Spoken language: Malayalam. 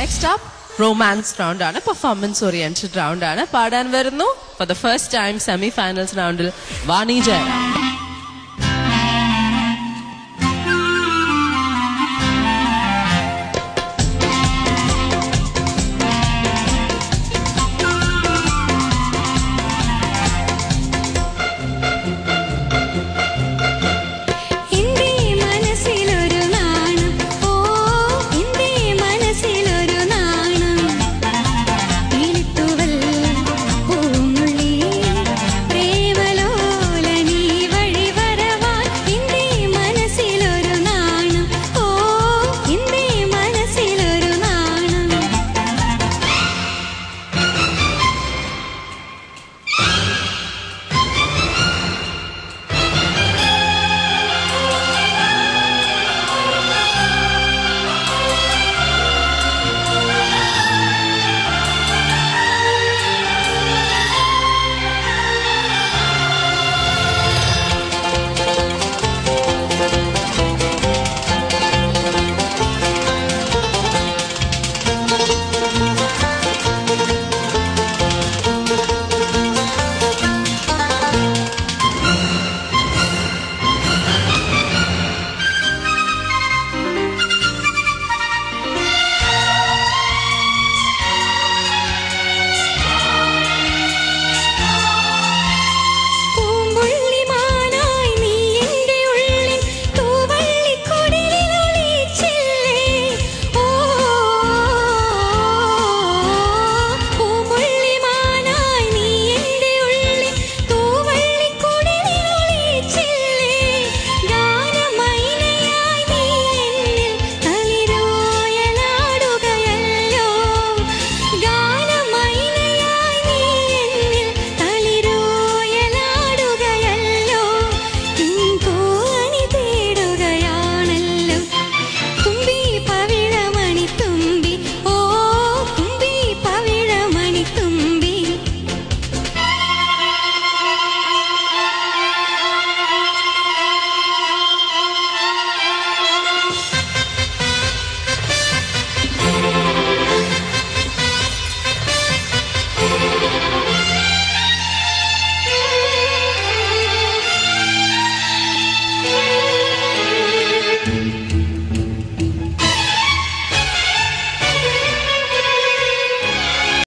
നെക്സ്റ്റ് അപ്പ് റൊമാൻസ് റൗണ്ട് ആണ് പെർഫോമൻസ് ഓറിയന്റഡ് റൗണ്ട് ആണ്. പാടാൻ വരുന്നു. For the first time semi finals റൗണ്ടിൽ വാണി ജയറാം